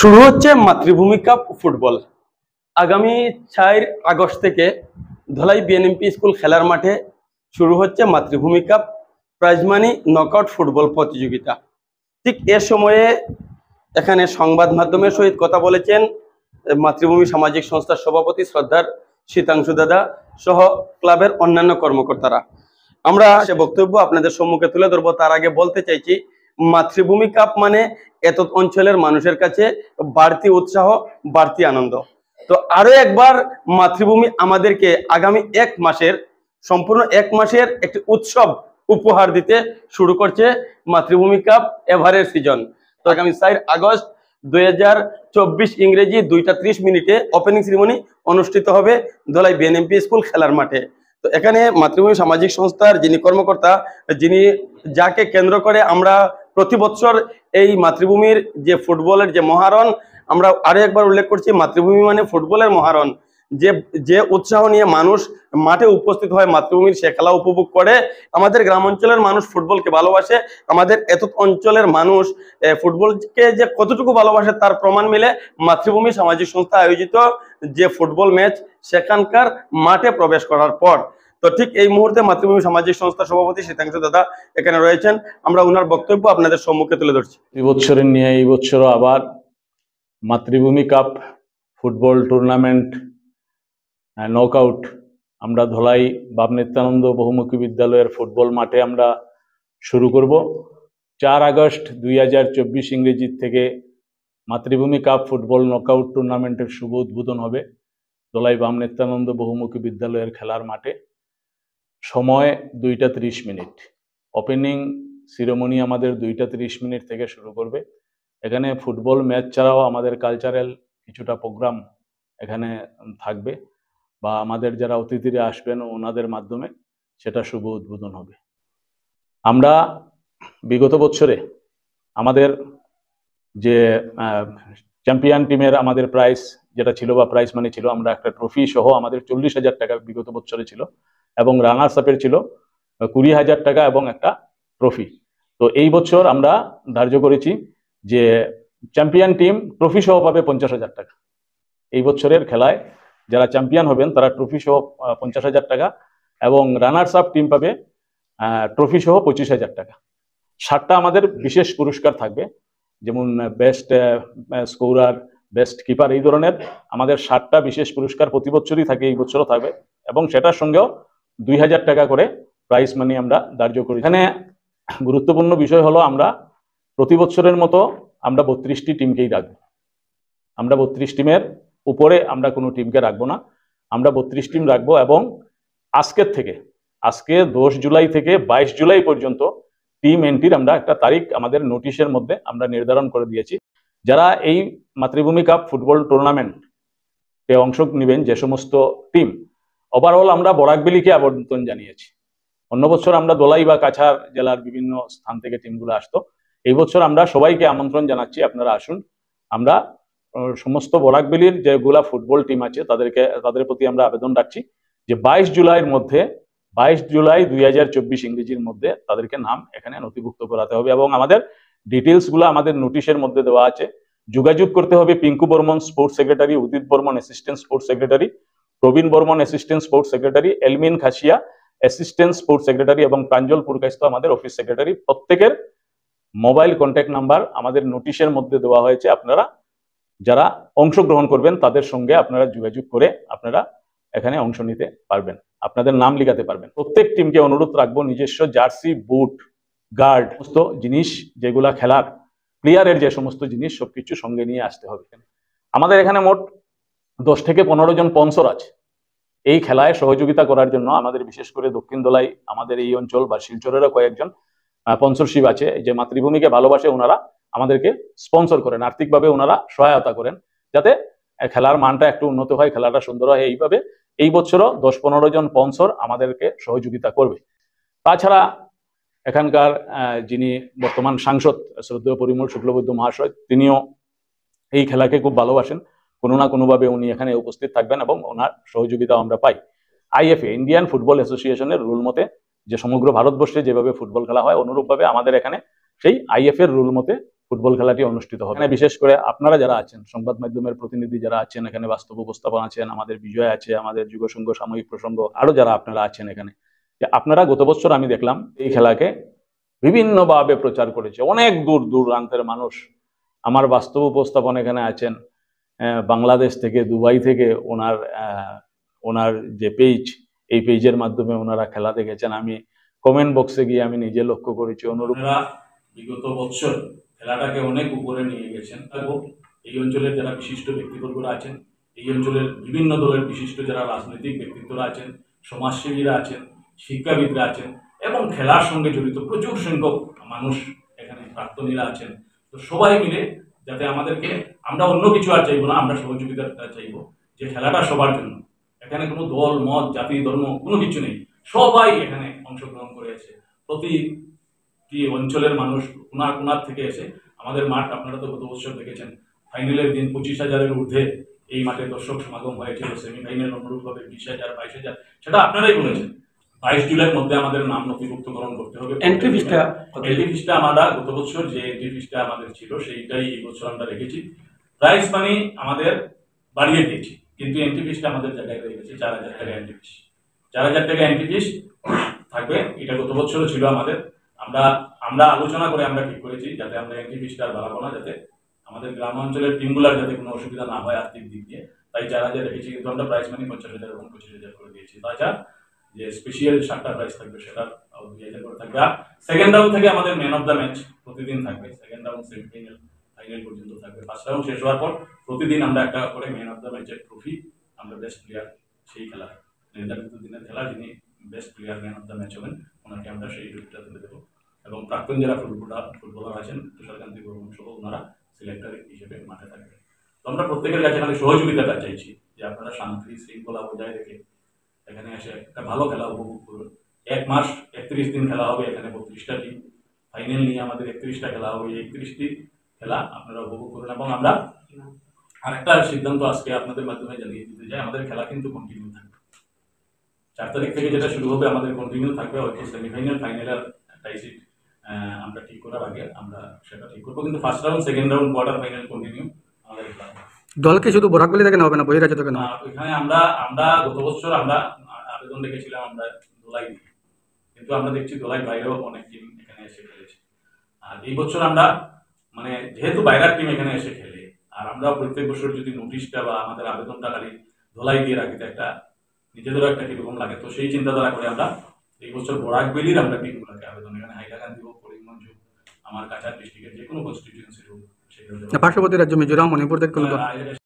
শুরু হচ্ছে Matribhumi cup football. আগামী চার আগস্ট থেকে ধলাই বিএনএমপি স্কুল খেলার মাঠে শুরু হচ্ছে Matribhumi cup prize money knockout football প্রতিযোগিতা। ঠিক এ সময়ে এখানে সংবাদ মাধ্যমের সহিত কথা বলেছেন মাতৃভূমি সামাজিক সংস্থার সভাপতি শ্রদ্ধার শীতাংশু দাদা সহ ক্লাবের অন্যান্য কর্মকর্তারা। আমরা সে বক্তব্য আপনাদের সম্মুখে তুলে ধরবো। তার আগে বলতে চাইছি, মাতৃভূমি কাপ মানে এত অঞ্চলের মানুষের কাছে বাড়তি উৎসাহ, বাড়তি আনন্দ। তো আরও একবার মাতৃভূমি আমাদেরকে আগামী এক মাসের, সম্পূর্ণ এক মাসের একটি উৎসব উপহার দিতে শুরু করছে মাতৃভূমি কাপ এভারের সিজন তো আগামী চার আগস্ট দুই হাজার চব্বিশ ইংরেজি দুইটা ত্রিশ মিনিটে ওপেনিং সেরিমনি অনুষ্ঠিত হবে দোলাই বিএনএমপি স্কুল খেলার মাঠে। তো এখানে মাতৃভূমি সামাজিক সংস্থার যিনি কর্মকর্তা, যিনি যাকে কেন্দ্র করে আমরা প্রতি বছর এই মাতৃভূমির যে ফুটবলের যে মহারণ, আমরা আরও একবার উল্লেখ করছি, মাতৃভূমি মানে ফুটবলের মহারণ। যে যে উৎসাহ নিয়ে মানুষ মাঠে উপস্থিত হয়, মাতৃভূমির সে খেলা উপভোগ করে, আমাদের গ্রাম অঞ্চলের মানুষ ফুটবলকে ভালোবাসে, আমাদের এত অঞ্চলের মানুষ ফুটবলকে যে কতটুকু ভালোবাসে তার প্রমাণ মিলে মাতৃভূমি সামাজিক সংস্থা আয়োজিত যে ফুটবল ম্যাচ, সেখানকার মাঠে প্রবেশ করার পর। তো ঠিক এই মুহূর্তে মাতৃভূমি সামাজিক সংস্থার সভাপতি শীতাংশ দাদা এখানে রয়েছেন। আমরা ওনার বক্তব্য আপনাদের সম্মুখে তুলে ধরছি। এই বছরের নিয়ে এই বছরও আবার মাতৃভূমি কাপ, ফুটবল টুর্নামেন্ট নকআউট, আমরা ধলাই বাপ নিত্যানন্দ বহুমুখী বিদ্যালয়ের ফুটবল মাঠে আমরা শুরু করব। চার আগস্ট দুই হাজার চব্বিশ ইংরেজির থেকে মাতৃভূমি কাপ, ফুটবল নকআউট টুর্নামেন্টের শুভ উদ্বোধন হবে দোলাই বাম নিত্যানন্দ বহুমুখী বিদ্যালয়ের খেলার মাঠে। সময় দুইটা ত্রিশ মিনিট। ওপেনিং সিরেমনি আমাদের দুইটা ত্রিশ মিনিট থেকে শুরু করবে। এখানে ফুটবল ম্যাচ ছাড়াও আমাদের কালচারাল কিছুটা প্রোগ্রাম এখানে থাকবে বা আমাদের যারা অতিথিরা আসবেন ওনাদের মাধ্যমে সেটা শুভ উদ্বোধন হবে। আমরা বিগত বছরে আমাদের যে চ্যাম্পিয়ন টিমের আমাদের প্রাইস যেটা ছিল বা প্রাইস মানে ছিল, আমরা একটা ট্রফি সহ আমাদের চল্লিশ হাজার টাকা বিগত বছরে ছিল। এবং রানার্স আপের ছিল কুড়ি হাজার টাকা এবং একটা ট্রফি তো এই বছর আমরা ধার্য করেছি যে চ্যাম্পিয়ন টিম ট্রফি সহ পাবে পঞ্চাশ হাজার টাকা। এই বছরের খেলায় যারা চ্যাম্পিয়ন হবেন, তারা ট্রফি সহ পঞ্চাশ হাজার টাকা এবং রানার্স আপ টিম পাবে ট্রফি সহ পঁচিশ হাজার টাকা। ষাটটা আমাদের বিশেষ পুরস্কার থাকবে, যেমন বেস্ট স্কোরার বেস্ট কিপার এই ধরনের আমাদের ষাটটা বিশেষ পুরস্কার প্রতি বছরই থাকে, এই বছরও থাকবে এবং সেটার সঙ্গেও দুই হাজার টাকা করে প্রাইস মানি আমরা ধার্য করি এখানে গুরুত্বপূর্ণ বিষয় হলো আমরা প্রতি বছরের মতো আমরা বত্রিশটি টিমকেই রাখব। আমরা বত্রিশ টিমের উপরে আমরা কোনো টিমকে রাখব না। আমরা বত্রিশ টিম রাখব এবং আজকের থেকে, আজকে দশ জুলাই থেকে বাইশ জুলাই পর্যন্ত টিম এন্ট্রির আমরা একটা তারিখ আমাদের নোটিশের মধ্যে আমরা নির্ধারণ করে দিয়েছি। যারা এই মাতৃভূমি কাপ ফুটবল টুর্নামেন্টে অংশ নেবেন যে সমস্ত টিম ওভারঅল আমরা বরাকবেলিকে আবর্তন জানিয়েছি। অন্য বছর আমরা দোলাই বা কাছাড় জেলার বিভিন্ন স্থান থেকে টিমগুলো আসতো। এই বছর আমরা সবাইকে আমন্ত্রণ জানাচ্ছি, আপনারা আসুন। আমরা সমস্ত বরাকবেলির যেগুলা ফুটবল টিম আছে, তাদেরকে, তাদের প্রতি আমরা আবেদন রাখছি যে বাইশ জুলাইয়ের মধ্যে, বাইশ জুলাই দুই হাজার চব্বিশ ইংরেজির মধ্যে তাদেরকে নাম এখানে নথিভুক্ত করাতে হবে এবং আমাদের ডিটেলসগুলো আমাদের নোটিশের মধ্যে দেওয়া আছে। যোগাযোগ করতে হবে Pinku Barman sports secretary Udit Barman assistant sports secretary Prabin Barman assistant sports secretary Elmin Khasia assistant sports secretary এবং প্রাঞ্জল পুরকাস্ত আমাদের অফিস সেক্রেটারি প্রত্যেকের মোবাইল কন্ট্যাক্ট নাম্বার আমাদের নোটিশের মধ্যে দেওয়া হয়েছে। আপনারা যারা অংশগ্রহণ করবেন, তাদের সঙ্গে আপনারা যোগাযোগ করে আপনারা এখানে অংশ নিতে পারবেন। আপনাদের নাম লিখাতে পারবেন। প্রত্যেক টিমকে অনুরোধ রাখব, নিজস্ব জার্সি, বুট গার্ড সমস্ত জিনিস যেগুলা খেলার প্লেয়ারের যে সমস্ত জিনিস, সবকিছু সঙ্গে নিয়ে আসতে হবে। আমাদের এখানে মোট দশ থেকে পনেরো জন পন্সর আছে। এই খেলায় সহযোগিতা করার জন্য আমাদের বিশেষ করে দক্ষিণ দোলাই, আমাদের এই অঞ্চল বা শিলচরেরও কয়েকজন স্পন্সরশিপ আছে যে মাতৃভূমিকে ভালোবাসে ওনারা আমাদেরকে স্পন্সর করেন, আর্থিকভাবে ওনারা সহায়তা করেন, যাতে খেলার মানটা একটু উন্নত হয়, খেলাটা সুন্দর হয়, এইভাবে এই বছরও দশ পনেরো জন স্পন্সর আমাদেরকে সহযোগিতা করবে। তাছাড়া এখানকার যিনি বর্তমান সাংসদ শ্রদ্ধেয় পরিমল শুক্লবৈদ্য মহাশয়, তিনিও এই খেলাকে খুব ভালোবাসেন। কোনো না কোনোভাবে উনি এখানে উপস্থিত থাকবেন এবং ওনার সহযোগিতাও আমরা পাই। আইএফএ, ইন্ডিয়ান ফুটবল অ্যাসোসিয়েশনের রুল মতে যে সমগ্র ভারতবর্ষে যেভাবে ফুটবল খেলা হয়, অনুরূপভাবে আমাদের এখানে সেই আইএফ এর রুল মতে ফুটবল খেলাটি অনুষ্ঠিত হবে। এখানে বিশেষ করে আপনারা যারা আছেন, সংবাদ মাধ্যমের প্রতিনিধি যারা আছেন, এখানে বাস্তব উপস্থাপন আছেন, আমাদের বিজয় আছে, আমাদের যুগসংঘ সাময়িক প্রসঙ্গ, আরও যারা আপনারা আছেন এখানে আপনারা গত বছর আমি দেখলাম এই খেলাকে বিভিন্নভাবে প্রচার করেছে। অনেক দূর দূরান্তের মানুষ আমার বাস্তব উপস্থাপন এখানে আছেন। বাংলাদেশ থেকে, দুবাই থেকে ওনার ওনার যে পেজ এই পেজের মাধ্যমে ওনারা খেলা দেখেছেন। আমি কমেন্ট বক্সে গিয়ে আমি নিজে লক্ষ্য করেছি অনুরূপ। বিগত বছর খেলাটাকে অনেক উপরে নিয়ে গেছেন। এবং এই অঞ্চলের যারা বিশিষ্ট ব্যক্তিবর্গরা আছেন, এই অঞ্চলের বিভিন্ন দলের বিশিষ্ট যারা রাজনৈতিক ব্যক্তিত্বরা আছেন, সমাজসেবীরা আছেন, শিক্ষাবিদরা আছেন, এবং খেলার সঙ্গে জড়িত প্রচুর সংখ্যক মানুষ এখানে প্রাক্তনীরা আছেন। তো সবাই মিলে যাতে আমাদেরকে আমরা অন্য কিছু আর চাইব না, আমরা সহযোগিতাটা চাইব যে খেলাটা সবার জন্য। এখানে কোনো দল, মত, জাতি, ধর্ম কোনো কিছু নেই। সবাই এখানে অংশগ্রহণ করেছে প্রতি কি অঞ্চলের মানুষ কোনার কোনার থেকে এসে আমাদের মাঠ, আপনারা তো গত বছর দেখেছেন, ফাইনালের দিন পঁচিশ হাজারের ঊর্ধ্বে এই মাঠে দর্শক সমাগম হয়েছিল, সেমিফাইনাল অনুরূপভাবে বিশ হাজার, বাইশ হাজার, সেটা আপনারাই বলেছেন। বাইশ জুলাইয়ের মধ্যে আমাদের নাম নথিভুক্ত নথিভুক্তকরণ করতে হবে। এন্ট্রি ফিসটা এন্ট্রি ফিসটা আমরা গত বছর যে এন্ট্রি ফিসটা আমাদের ছিল সেইটাই এই বছর আমরা রেখেছি। প্রাইস মানি আমাদের বাড়িয়ে দিয়েছি কিন্তু এন্ট্রি ফিসটা আমাদের জায়গায় রয়ে গেছে চার হাজার টাকা এন্ট্রি ফিস চার হাজার টাকা এন্ট্রি ফিস থাকবে এটা গত বছরও ছিল আমাদের। আমরা আমরা আলোচনা করে আমরা ঠিক করেছি যাতে আমরা এন্ট্রি ফিসটা আর বাড়াবো না যাতে আমাদের গ্রাম অঞ্চলের টিমগুলার যাতে কোনো অসুবিধা না হয় আর্থিক দিক দিয়ে। তাই চার হাজার রেখেছি কিন্তু আমরা প্রাইস মানি পঞ্চাশ হাজার এবং পঁচিশ হাজার করে দিয়েছি। তাছাড়া যে স্পেশাল সাতটা প্রাইস থাকবে সেটা দুই হাজার করে থাকবে। আর সেকেন্ড রাউন্ড থেকে আমাদের ম্যান অফ দ্য ম্যাচ প্রতিদিন থাকবে। সেকেন্ড রাউন্ড সেমিফাইনাল ফাইনাল পর্যন্ত থাকবে। ফার্স্ট রাউন্ড শেষ হওয়ার পর প্রতিদিন আমরা একটা করে ম্যান অফ দ্য ম্যাচের ট্রফি আমরা বেস্ট প্লেয়ার সেই খেলা নির্ধারিত দিনের খেলা যিনি best player man of the match হবেন, ওনাকে আমরা সেই ট্রফিটা তুলে দেবো। এবং প্রাক্তন যারা ফুটবলার ফুটবলার আছেন তুষারকান্তি বর্মন সহ ওনারা সিলেক্টর হিসেবে মাঠে থাকবেন। তো আমরা প্রত্যেকের কাছে খালি সহযোগিতাটা চাইছি যে আপনারা শান্তি, শৃঙ্খলা বজায় রেখে এখানে এসে একটা ভালো খেলা উপভোগ করুন এক মাস একত্রিশ দিন খেলা হবে, এখানে বত্রিশটা টিম ফাইনাল নিয়ে আমাদের একত্রিশটা খেলা হবে। একত্রিশটি খেলা আপনারা উপভোগ করুন এবং আমরা আরেকটা সিদ্ধান্ত আজকে আপনাদের মাধ্যমে জানিয়ে দিতে চাই, আমাদের খেলা কিন্তু কন্টিনিউ থাকবে। চার তারিখ থেকে যেটা শুরু হবে, আমাদের কন্টিনিউ থাকবে, হয়তো সেমিফাইনাল ফাইনাল একটাই সিট আমরা ঠিক করার আগে আমরা সেটা ঠিক করব। কিন্তু first round second round quarter final continue আমাদের খেলা। দলকে শুধু বরাকগুলি থেকে নেওয়া হবে না বহিরাজ্য থেকে আহ, ওইখানে আমরা আমরা গত বছর আমরা আবেদন রেখেছিলাম আমরা দোলাই কিন্তু আমরা দেখছি দোলাই বাইরেও অনেক টিম এখানে এসে খেলেছে। আর এই বছর আমরা মানে যেহেতু বাইরের টিম এখানে এসে খেলে আর আমরা প্রত্যেক বছর যদি নোটিশটা বা আমাদের আবেদনটা খালি ধোলাই দিয়ে রাখি একটা নিজেদেরও একটা কীরকম লাগে। তো সেই চিন্তাধারা করে আমরা এই বছর বরাক বেলির আমরা টিমগুলোকে আবেদন এখানে হাইলাকান্দি করিমগঞ্জ আমার কাছাড় ডিস্ট্রিক্টের যে কোনো কনস্টিটিউয়েন্সি হোক সেখানে পার্শ্ববর্তী রাজ্য মিজোরাম মণিপুর থেকে আহ,